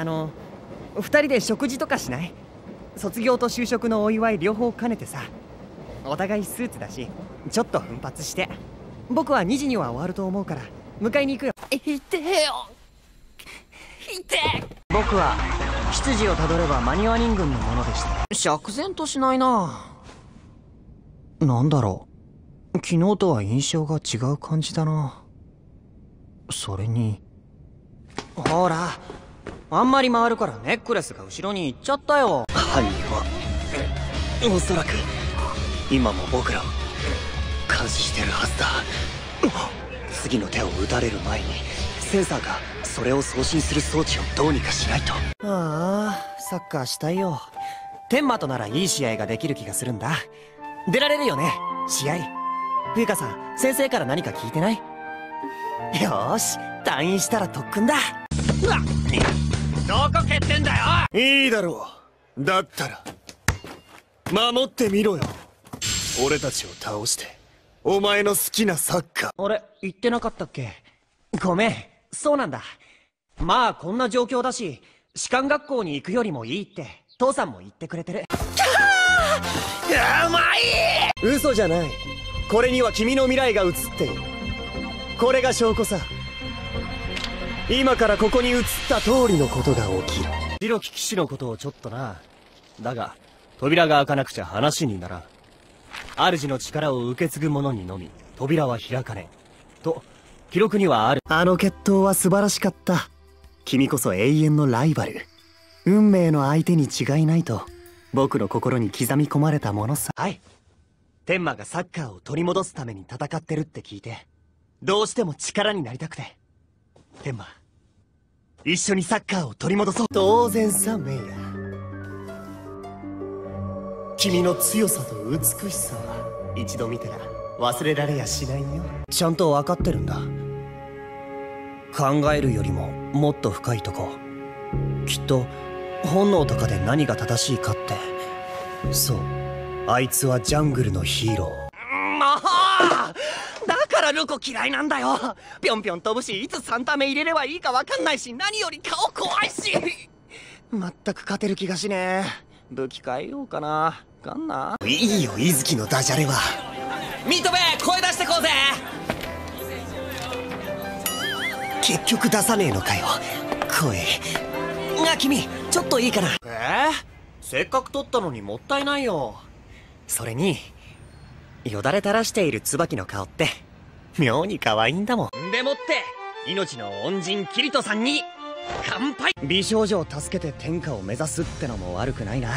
あの二人で食事とかしない？卒業と就職のお祝い両方兼ねてさ。お互いスーツだしちょっと奮発して。僕は2時には終わると思うから迎えに行くよ。いてよ。いて。僕は執事をたどればマニュア人軍のものでした。釈然としないな。なんだろう。昨日とは印象が違う感じだな。それにほらあんまり回るからネックレスが後ろに行っちゃったよ。犯人はおそらく今も僕らを監視してるはずだ。次の手を撃たれる前にセンサーがそれを送信する装置をどうにかしないと。ああサッカーしたいよ。天馬とならいい試合ができる気がするんだ。出られるよね試合。冬香さん先生から何か聞いてない？よーし退院したら特訓だどこ蹴ってんだよ！いいだろう。だったら守ってみろよ。俺たちを倒してお前の好きなサッカー。俺言ってなかったっけ？ごめん。そうなんだ。まあこんな状況だし士官学校に行くよりもいいって父さんも言ってくれてる。うまい！嘘じゃない。これには君の未来が映っている。これが証拠さ今からここに映った通りのことが起きる。白き騎士のことをちょっとな。だが扉が開かなくちゃ話にならん。主の力を受け継ぐ者にのみ扉は開かれん。と記録にはある。あの決闘は素晴らしかった。君こそ永遠のライバル。運命の相手に違いないと僕の心に刻み込まれたものさ。はい。天馬がサッカーを取り戻すために戦ってるって聞いてどうしても力になりたくて。天馬一緒にサッカーを取り戻そう。当然さメイヤ君の強さと美しさは。一度見たら忘れられやしないよ。ちゃんと分かってるんだ。考えるよりももっと深いとこ。きっと本能とかで何が正しいかって。そう。あいつはジャングルのヒーロー。もうだからルコ嫌いなんだよ。ぴょんぴょん飛ぶしいつ3タ目入れればいいか分かんないし何より顔怖いし。全く勝てる気がしねえ。武器変えようかな。かんな。いいよ伊月のダジャレは。ミートベ声出してこうぜ。結局出さねえのかよ。声。が君ちょっといいかな。えー、せっかく取ったのにもったいないよ。それによだれ垂らしている椿の顔って妙に可愛いんだもん。でもって命の恩人キリトさんに乾杯。美少女を助けて天下を目指すってのも悪くないな。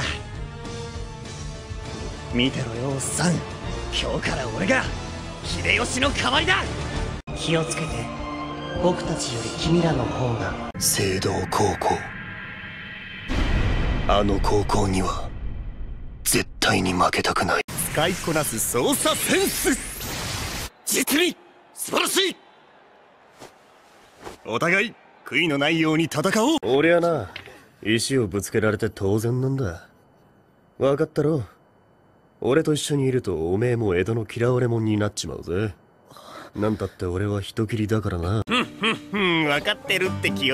見てろよおっさん。今日から俺が秀吉の代わりだ。気をつけて僕たちより君らの方が。聖堂高校。あの高校には絶対に負けたくない。使いこなす操作センス。実に素晴らしい。お互い悔いのないように戦おう。俺はな石をぶつけられて当然なんだ。分かったろ。俺と一緒にいるとおめえも江戸の嫌われ者になっちまうぜ。なんたって俺は人斬りだからな。ふんふんふん分かってるって清ユ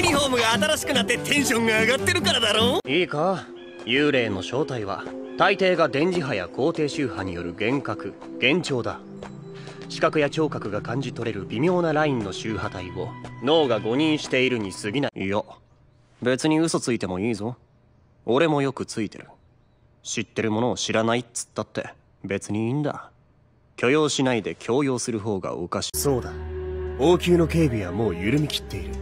ニフォームが新しくなってテンションが上がってるからだろいいか幽霊の正体は大抵が電磁波や高低周波による幻覚幻聴だ視覚や聴覚が感じ取れる微妙なラインの周波体を脳が誤認しているに過ぎないいや別に嘘ついてもいいぞ。俺もよくついてる。知ってるものを知らないっつったって別にいいんだ。許容しないで強要する方がおかしい。そうだ。王宮の警備はもう緩み切っている。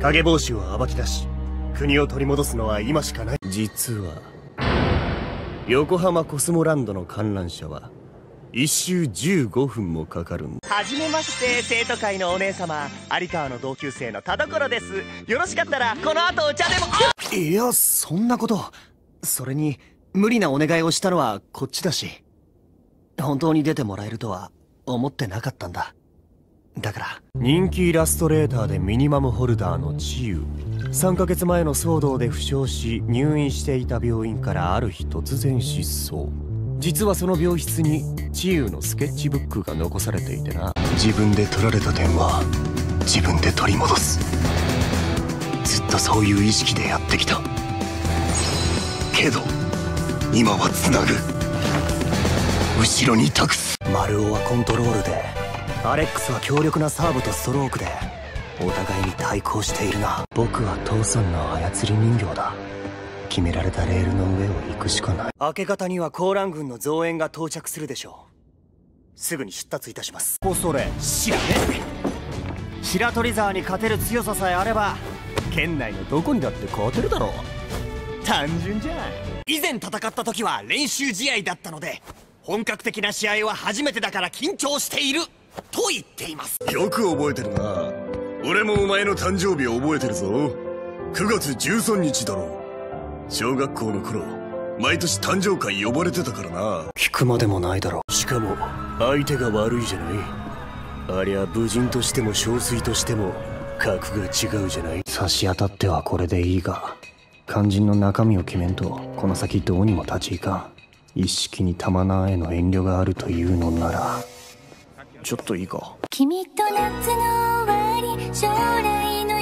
影帽子を暴き出し国を取り戻すのは今しかない。実は。横浜コスモランドの観覧車は一周15分もかかるんだ。はじめまして生徒会のお姉様有川の同級生の田所です。よろしかったらこの後お茶でも。いやそんなこと。それに無理なお願いをしたのはこっちだし本当に出てもらえるとは思ってなかったんだ。だから。人気イラストレーターでミニマムホルダーの治癒3ヶ月前の騒動で負傷し入院していた病院からある日突然失踪実はその病室に治癒のスケッチブックが残されていてな。自分で取られた点は自分で取り戻す。ずっとそういう意識でやってきた。けど今はつなぐ。後ろに託す。丸尾はコントロールでアレックスは強力なサーブとストロークでお互いに対抗しているな。僕は父さんの操り人形だ決められたレールの上を行くしかない。明け方にはコーラン軍の増援が到着するでしょう。すぐに出立いたします。恐れ。知らね白鳥沢に勝てる強ささえあれば県内のどこにだって勝てるだろう。単純じゃん。以前戦った時は練習試合だったので本格的な試合は初めてだから緊張している。と言っています。よく覚えてるな。俺もお前の誕生日を覚えてるぞ。9月13日だろう小学校の頃毎年誕生会呼ばれてたからな。聞くまでもないだろう。しかも相手が悪いじゃない。ありゃ武人としても憔悴としても格が違うじゃない。差し当たってはこれでいいが肝心の中身を決めんとこの先どうにも立ちいかん。一式に玉縄への遠慮があるというのなら。ちょっといいか。君と夏の終わり将来の